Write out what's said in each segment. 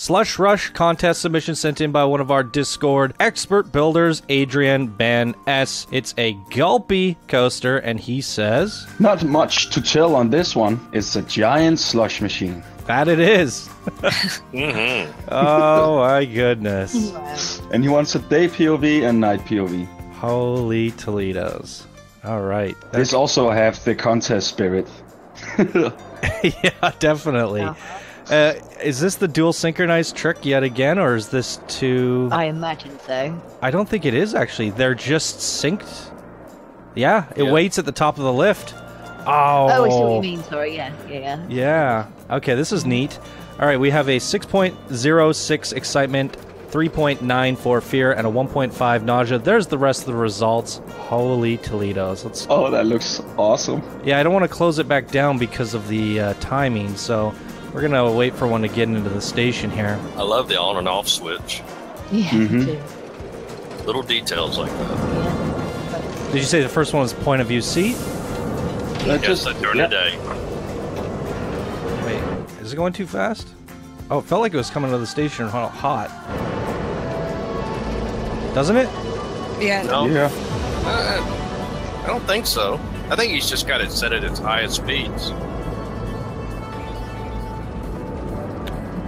Slush Rush contest submission sent in by one of our Discord expert builders, Adriaan Van S. It's a Gulpee coaster, and he says Not much to tell on this one. It's a giant slush machine. that it is. Mm-hmm. Oh my goodness. And he wants a day POV and night POV. Holy Toledos. All right. This also have the contest spirit. yeah, definitely. Uh, is this the dual synchronized trick yet again, or is this too. I imagine so. I don't think it is actually. They're just synced. Yeah, it Yeah. waits at the top of the lift. Oh. Oh, I see what you mean. Sorry. Yeah, yeah, yeah. Yeah. Okay, this is neat. All right, we have a 6.06 excitement, 3.94 fear, and a 1.5 nausea. There's the rest of the results. Holy Toledos. Let's. Oh, that looks awesome. Yeah, I don't want to close it back down because of the uh, timing, so we're gonna wait for one to get into the station here. I love the on and off switch. Yeah, Mhm. too. Little details like that. Yeah. Did you say the first one was point of view seat? That Yes, that during yeah. the day. Wait, is it going too fast? Oh, it felt like it was coming to the station hot. hot. Doesn't it? Yeah. No, Yeah. Uh, I don't think so. I think he's just got it set at its highest speeds.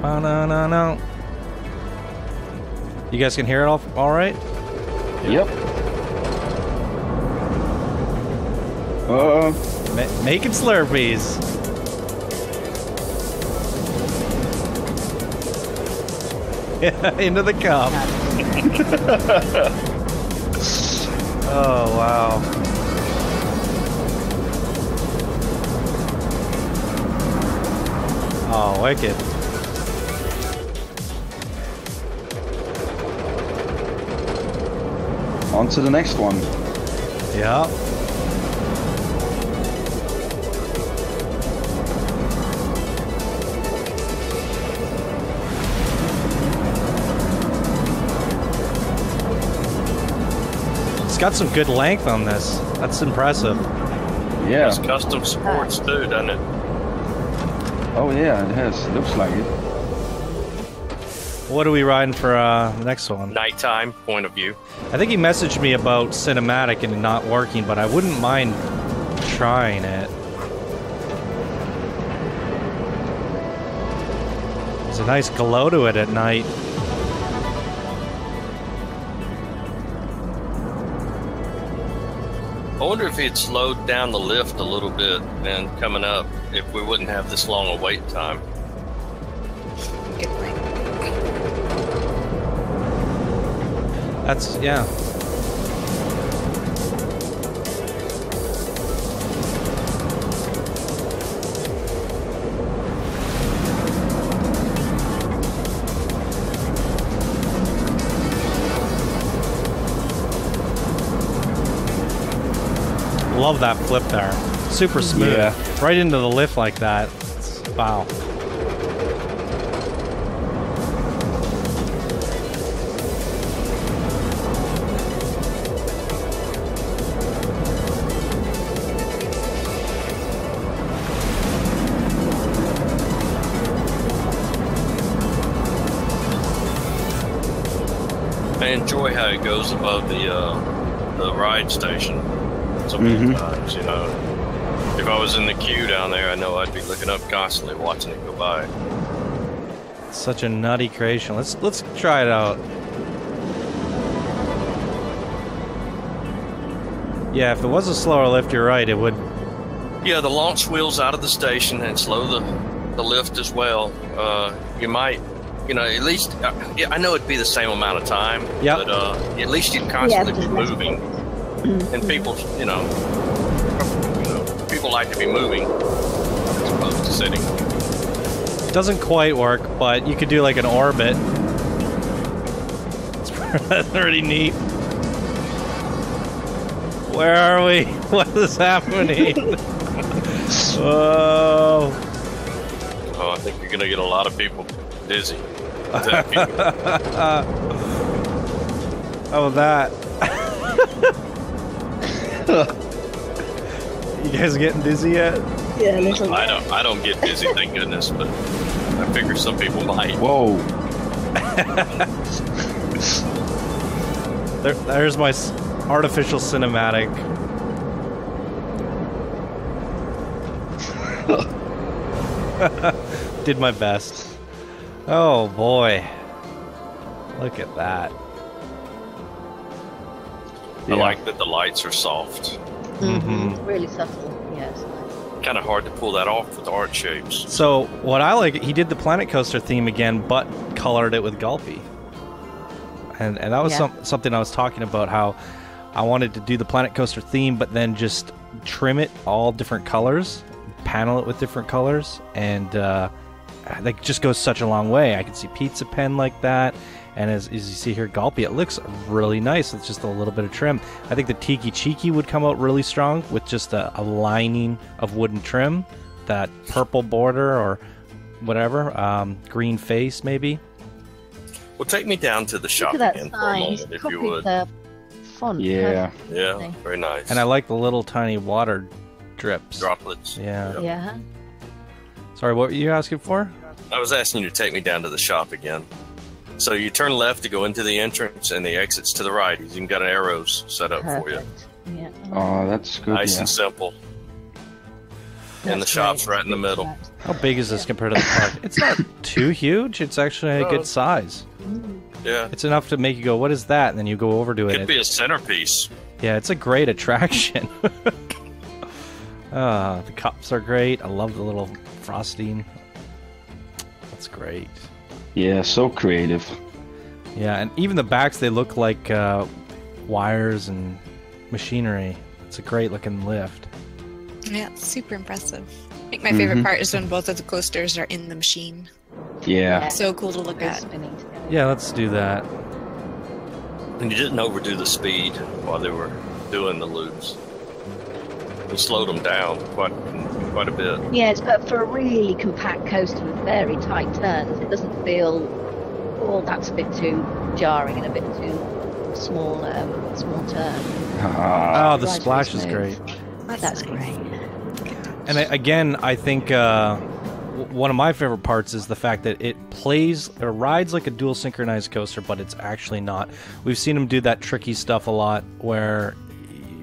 No, no, no. You guys can hear it all, all right? Yep. Uh, Ma- making slurpees. Yeah, into the cup. oh wow. Oh, wicked. On to the next one. Yeah. It's got some good length on this. That's impressive. Yeah. It's custom sports too, doesn't it? Oh yeah, it has. Looks like it. What are we riding for uh, the next one? Nighttime point of view. I think he messaged me about cinematic and not working, but I wouldn't mind trying it. There's a nice glow to it at night. I wonder if he'd slowed down the lift a little bit and coming up, if we wouldn't have this long a wait time. Good point. That's yeah. Love that flip there. Super smooth. Yeah. Right into the lift like that. It's- wow. Enjoy how it goes above the uh, the ride station. So many Mhm. you know. If I was in the queue down there, I know I'd be looking up constantly, watching it go by. Such a nutty creation. Let's let's try it out. Yeah, if it was a slower lift, you're right. It would. Yeah, the launch wheels out of the station and slow the, the lift as well. Uh, you might, you know, at least uh, yeah, I know it'd be the same amount of time. Yep. But uh, at least you'd constantly just be less moving, and people, you know, you know, people like to be moving as opposed to sitting. It Doesn't quite work, but you could do like an orbit. It's pretty neat. Where are we? What is happening? Whoa. Oh, I think you're gonna get a lot of people dizzy. Exactly. Oh, that. you guys getting dizzy yet? Yeah, a little I don't, I don't get dizzy, thank goodness, but I figure some people might. Whoa. There, there's my artificial cinematic. Did my best. Oh boy. Look at that. I like that the lights are soft. Mm-hmm. Really subtle. Yes. Kind of hard to pull that off with art shapes. So what I like, he did the Planet Coaster theme again, but colored it with Gulpee. And and that was Yeah. some, something I was talking about how I wanted to do the Planet Coaster theme, but then just trim it all different colors, panel it with different colors, and uh, that just goes such a long way. I can see Pizza Pen like that. And as, as you see here, Gulpee, it looks really nice with just a little bit of trim. I think the Tiki Cheeky would come out really strong with just a, a lining of wooden trim, that purple border or whatever, um, green face maybe. Well, take me down to the shop Look at that again for a moment, He's if you would. the font. Yeah. Yeah, very nice. And I like the little tiny water drips. droplets. Yeah. Yep. Yeah. Sorry, what were you asking for? I was asking you to take me down to the shop again. So you turn left to go into the entrance, and the exits to the right. You can got arrows set up for you. Yeah. Oh, that's good. Nice yeah. and simple. That's and the shop's great. right in the middle. How big is this compared to the park? It's not too huge. It's actually a good size. Yeah, It's enough to make you go, "What is that?" And then you go over to it. It could be a centerpiece. Yeah, it's a great attraction. Ah, the cups are great. I love the little frosting. That's great. Yeah, so creative. Yeah, and even the backs they look like uh, wires and machinery. It's a great looking lift. Yeah, it's super impressive. I think my favorite Mhm. part is when both of the coasters are in the machine. Yeah. So cool to look at. Yeah, let's do that. And you didn't overdo the speed while they were doing the loops. You slowed them down quite quite a bit. Yes, but for a really compact coaster with very tight turns, it doesn't feel. Oh, that's a bit too jarring and a bit too small. Um, small turn. Ah, Oh, the Rides splash is great. That's, That's nice. great. And I, again, I think uh, one of my favorite parts is the fact that it plays or rides like a dual synchronized coaster, but it's actually not. We've seen them do that tricky stuff a lot where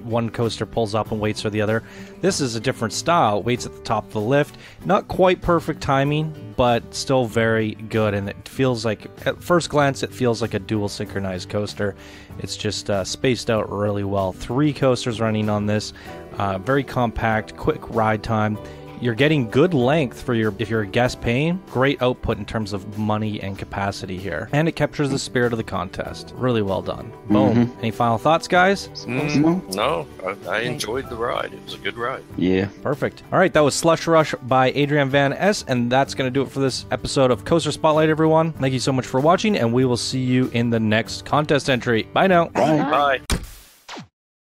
one coaster pulls up and waits for the other. This is a different style. It waits at the top of the lift. Not quite perfect timing, but still very good. And it feels like, at first glance, it feels like a dual synchronized coaster. It's just uh, spaced out really well. Three coasters running on this. Uh, very compact, quick ride time. You're getting good length for your if you're a guest paying. Great output in terms of money and capacity here, and it captures the spirit of the contest. Really well done. Boom. Any final thoughts, guys? Mm, No. no, I, I enjoyed the ride. It was a good ride. Yeah. Perfect. All right, that was Slush Rush by Adriaan Van S, and that's going to do it for this episode of Coaster Spotlight, everyone. Thank you so much for watching, and we will see you in the next contest entry. Bye now. Bye. Bye.